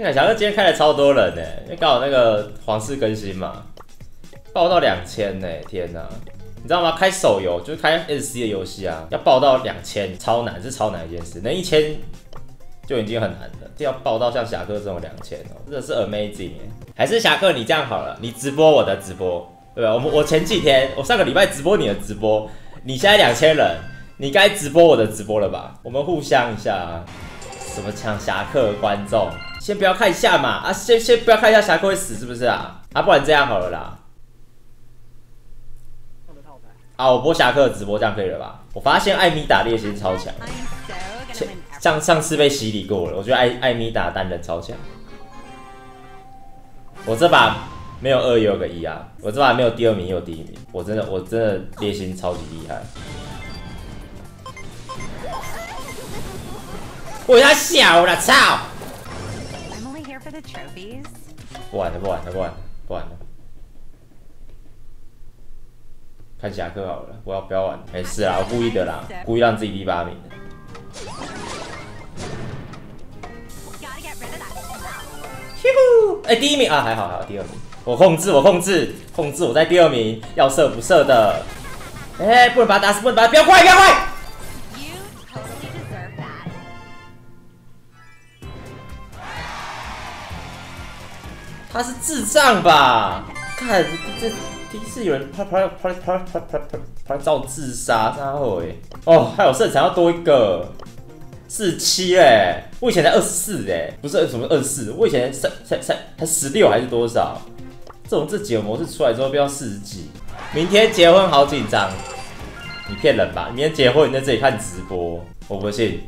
那个侠客今天开了超多人呢，因为刚好那个皇室更新嘛，爆到两千呢，天哪！你知道吗？开手游就是开 S C 的游戏啊，要爆到两千，超难，是超难一件事。能一千就已经很难了，就要爆到像侠客这种两千哦，真的是 amazing。还是侠客，你这样好了，你直播我的直播，对吧？我们我前几天，我上个礼拜直播你的直播，你现在两千人，你该直播我的直播了吧？我们互相一下啊，什么抢侠客观众，先不要看一下嘛，啊，先先不要看一下侠客会死是不是啊？啊，不然这样好了啦。啊，我播侠客直播这样可以了吧？我发现艾米打猎心超强，上上次被洗礼过了，我觉得艾艾米打单人超强。我这把没有二也有个一啊，我这把没有第二名也有第一名，我真的我真的猎心超级厉害。我要笑了，操！不玩了，不玩了，不玩了，不玩了。看侠客好了，我要不要玩？没事啊，我故意的啦，故意让自己第八名的。哎，第一名啊，还好还好，第二名，我控制我控制控制，我在第二名，要射不射的。哎，不能把他打死，不能把他，不要快不要快！他是智障吧？看这。第一次有人啪啪啪啪啪啪啪啪照自杀，然后哎，哦，还有胜场要多一个。四七哎，我以前才二十四哎，不是什么二十四，我以前才才才才十六还是多少？这种这几个模式出来之后变到四十几，明天结婚好紧张，你骗人吧？明天结婚你在这里看直播，我不信，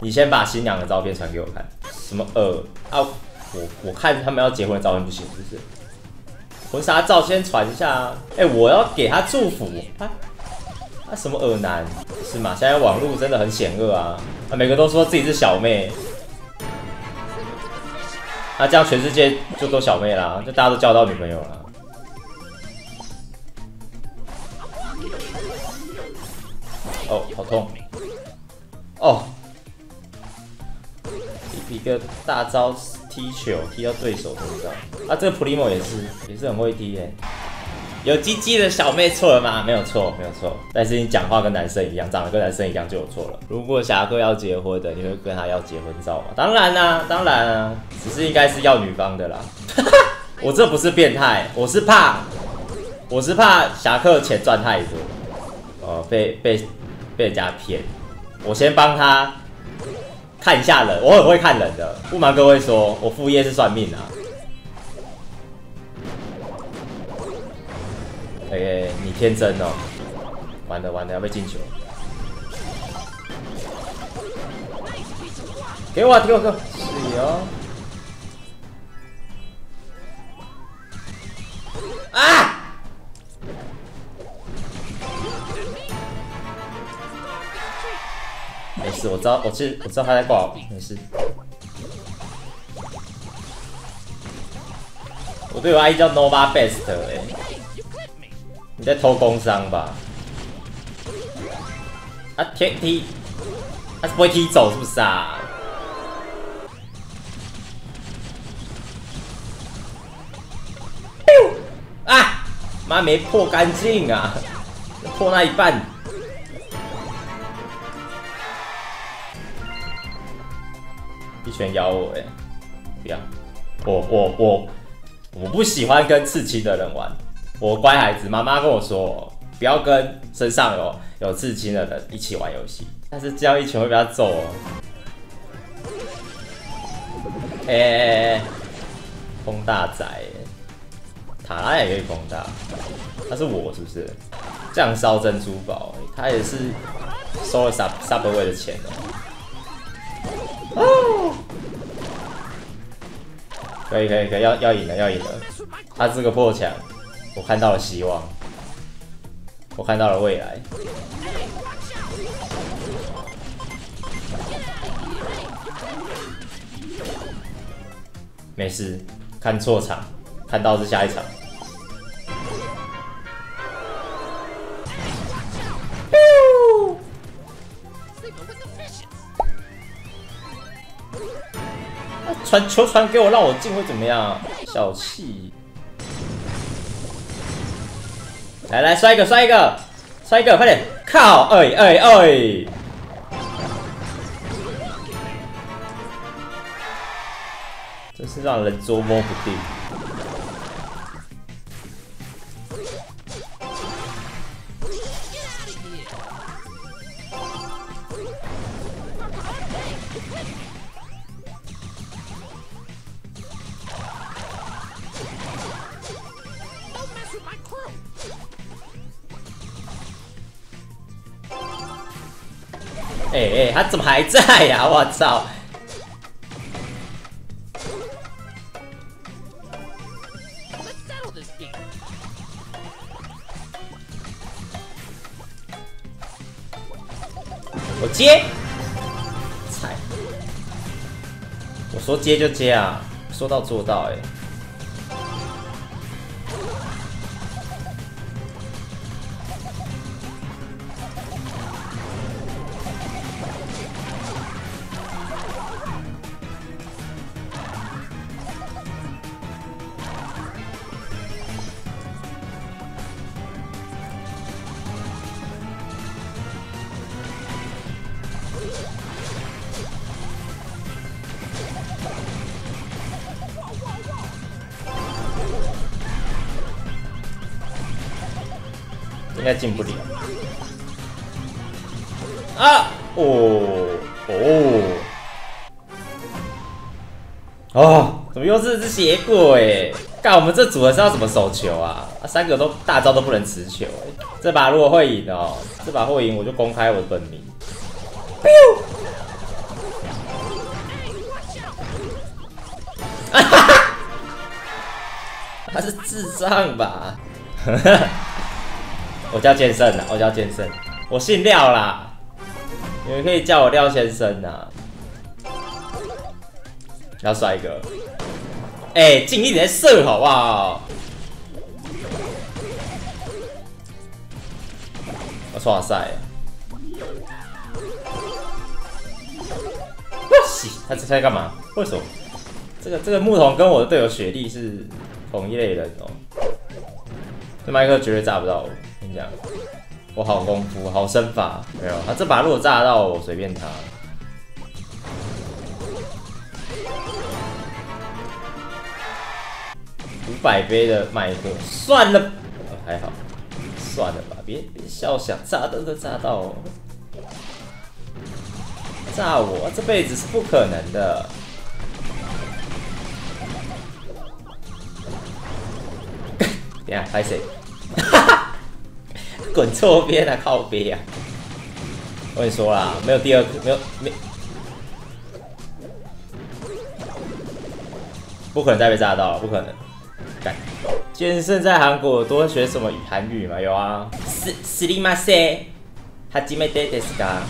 你先把新娘的照片传给我看，什么呃啊，我我看他们要结婚的照片不行，是不是？婚纱照先传一下啊！哎，我要给他祝福啊！啊，什么恶男是吗？现在网络真的很险恶啊！啊，每个都说自己是小妹，那这样全世界就都小妹啦，就大家都交到女朋友了。哦，好痛！哦，一个大招。踢球踢到对手身上，啊，这个普利莫也是也是很会踢耶。有鸡鸡的小妹错了吗？没有错，没有错。但是你讲话跟男生一样，长得跟男生一样就有错了。如果侠客要结婚的，你会跟他要结婚照吗？当然啦，当然啊，只是应该是要女方的啦。我这不是变态，我是怕，我是怕侠客钱赚太多，哦，被被被人家骗。我先帮他。看一下人，我很会看人的。不瞒各位说，我副业是算命啊。哎，你天真哦！完了完了，要被进球。给我给我给我，是哦。我知道，我其实我知道他在挂，没事。我队友 ID 叫 Nova Best 哎，你在偷工伤吧？啊，踢踢，他是不会踢走是不是啊？啊！妈没破干净啊，破那一半。一拳咬我哎！不要，我我我我不喜欢跟刺青的人玩。我乖孩子，妈妈跟我说，不要跟身上有有刺青的人一起玩游戏。但是这样一拳会被他揍哦。哎哎哎！风大仔，塔拉也可以风大，他是我是不是？酱烧珍珠宝，他也是收了 sub subway 的钱哦。哦，可以可以可以，要要赢了要赢了，他是个破墙，我看到了希望，我看到了未来，没事，看错场，看到是下一场。传球传给我，让我进会怎么样？小气。来来，摔一个，摔一个，摔一个，快点！靠！哎哎哎！真是让人捉摸不定。哎哎，他怎么还在呀？我操！我接，踩！我说接就接啊，说到做到哎。应该进不了。啊！哦哦哦！怎么又是只血鬼？干，我们这组合是要怎么守球啊？三个都大招都不能持球哎！这把如果会赢哦，这把会赢我就公开我的本名。哈哈！他是智障吧？我叫剑圣呐，我叫剑圣，我姓廖啦，你们可以叫我廖先生呐。要帅哥，哎，近一点射好不好？我哇塞！哇塞，他这在干嘛？为什么？这个这个牧童跟我的队友雪莉是同一类人哦。麦克绝对炸不到我。跟你讲，我好功夫，好身法，没有他这把如果炸到我，随便他。五百杯的麦克，算了，还好，算了吧，别别笑，想炸都都炸到，炸我这辈子是不可能的。等下拍谁？滚错边啊！靠边啊！我跟你说啦，没有第二，没有没，不可能再被炸到了，不可能。干，健身在韩国多学什么韩语吗？有啊，斯斯里马塞，哈基梅德德斯卡，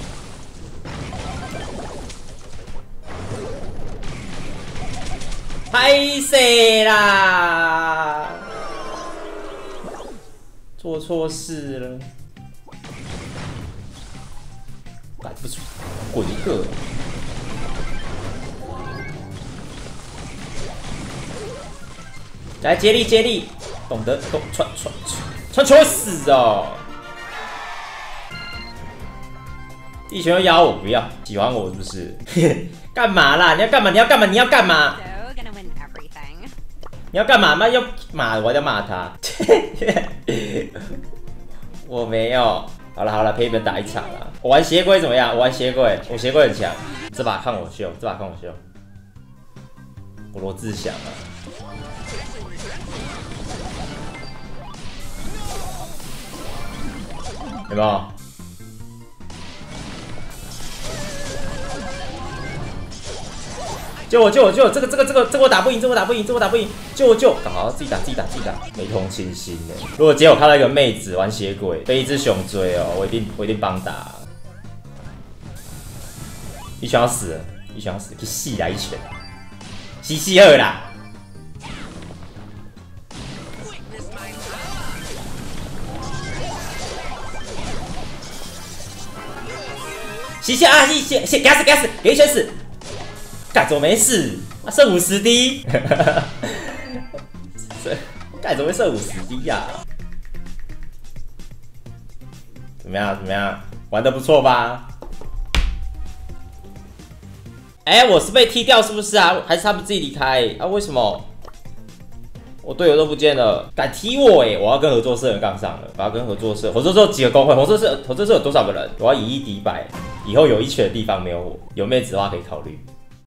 拍死啦！做错事了，打不出，滚一个！来接力接力，懂得懂传传传球死哦！一拳要压我不要，喜欢我是不是？干嘛啦？你要干嘛？你要干嘛？你要干嘛？你要干嘛吗？要骂我要骂他。我没有。好了好了，陪你们打一场了。我玩邪鬼怎么样？我玩邪鬼，我邪鬼很强。这把看我秀，这把看我秀。我罗志祥啊。有没有？救我！救我！救我！这个、这个、这个、这个我打不赢，这个我打不赢，这个我打不赢！救我！救！好，自己打，自己打，自己打，没同情心的。如果今天我看到一个妹子玩血鬼被一只熊追哦，我一定我一定帮打。一拳要死，一拳要死，去死来一拳，死死二啦！死死啊！死死，给死给死，给一拳死！干，怎么没事？啊，剩五十滴，这 干怎么会剩五十滴呀？怎么样？怎么样？玩的不错吧？哎，我是被踢掉是不是啊？还是他们自己离开啊？为什么？我队友都不见了，敢踢我哎！我要跟合作社人杠上了，我要跟合作社合作社几个工会，合作社合作社有多少个人？我要以一敌百，以后有一群的地方没有我，有妹子的话可以考虑。